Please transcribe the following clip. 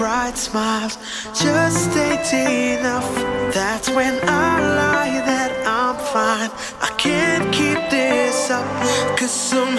bright smiles just ain't enough. That's when I lie that I'm fine. I can't keep this up, cause some